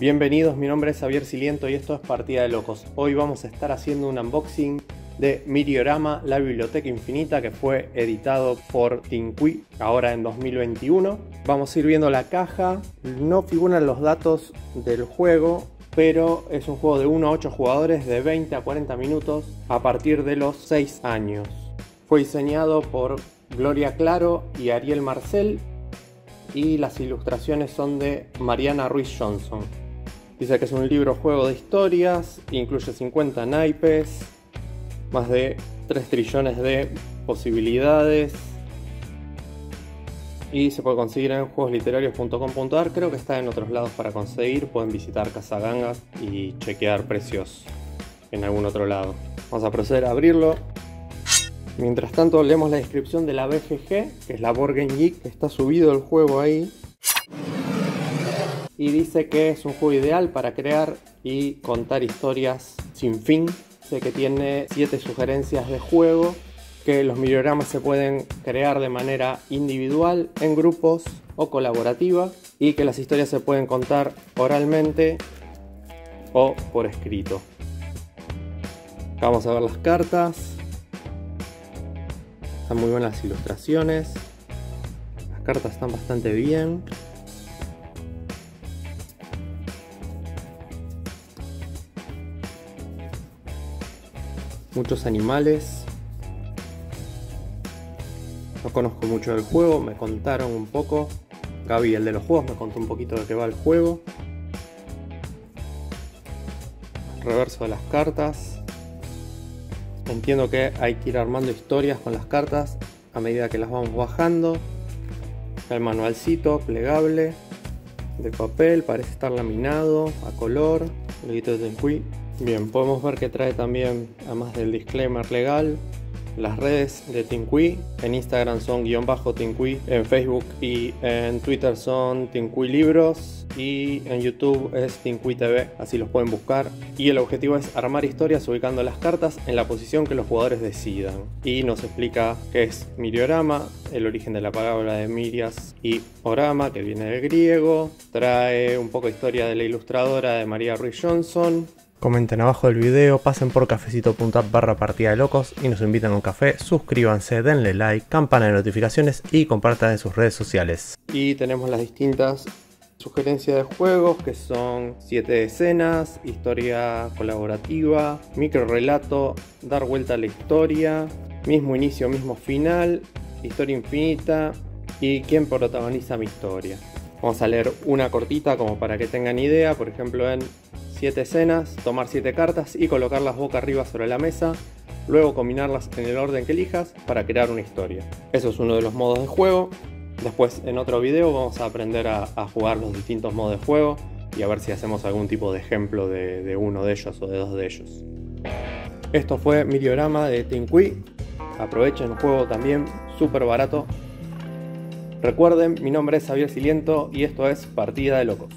Bienvenidos, mi nombre es Javier Siliento y esto es Partida de Locos. Hoy vamos a estar haciendo un unboxing de Miriorama, la biblioteca infinita que fue editado por Tinqui ahora en 2021. Vamos a ir viendo la caja, no figuran los datos del juego, pero es un juego de 1 a 8 jugadores de 20 a 40 minutos a partir de los 6 años. Fue diseñado por Gloria Claro y Ariel Marcel y las ilustraciones son de Mariana Ruiz Johnson. Dice que es un libro juego de historias, incluye 50 naipes, más de 3 trillones de posibilidades y se puede conseguir en juegosliterarios.com.ar. Creo que está en otros lados para conseguir. Pueden visitar Casaganga y chequear precios en algún otro lado. Vamos a proceder a abrirlo. Mientras tanto, leemos la descripción de la BGG, que es la Board Geek, está subido el juego ahí. Y dice que es un juego ideal para crear y contar historias sin fin. Sé que tiene 7 sugerencias de juego, que los millogramas se pueden crear de manera individual, en grupos o colaborativa, y que las historias se pueden contar oralmente o por escrito. Vamos a ver las cartas. Están muy buenas ilustraciones. Las cartas están bastante bien. Muchos animales. No conozco mucho del juego, me contaron un poco. Gaby, el de los juegos, me contó un poquito de qué va el juego. Reverso de las cartas. Entiendo que hay que ir armando historias con las cartas a medida que las vamos bajando. El manualcito plegable de papel, parece estar laminado a color. de Tenqui. Bien, podemos ver que trae también, además del disclaimer legal, las redes de Tinqui. En Instagram son guion bajo Tinqui, en Facebook y en Twitter son Tinqui Libros y en YouTube es Tinqui TV, así los pueden buscar. Y el objetivo es armar historias ubicando las cartas en la posición que los jugadores decidan. Y nos explica qué es Miriorama, el origen de la palabra de Mirias y Orama, que viene del griego. Trae un poco de historia de la ilustradora de María Ruiz Johnson Comenten abajo del video, pasen por cafecito.app barra partida de locos y nos invitan a un café, suscríbanse, denle like, campana de notificaciones y compartan en sus redes sociales. Y tenemos las distintas sugerencias de juegos que son 7 escenas, historia colaborativa, micro relato, dar vuelta a la historia, mismo inicio, mismo final, historia infinita y quién protagoniza mi historia. Vamos a leer una cortita como para que tengan idea, por ejemplo en 7 escenas, tomar 7 cartas y colocarlas boca arriba sobre la mesa, luego combinarlas en el orden que elijas para crear una historia. Eso es uno de los modos de juego. Después en otro video vamos a aprender a, jugar los distintos modos de juego y a ver si hacemos algún tipo de ejemplo de, uno de ellos o de dos de ellos. Esto fue Miliorama de Tinqui. Aprovechen el juego también, súper barato. Recuerden, mi nombre es Javier Siliento y esto es Partida de Locos.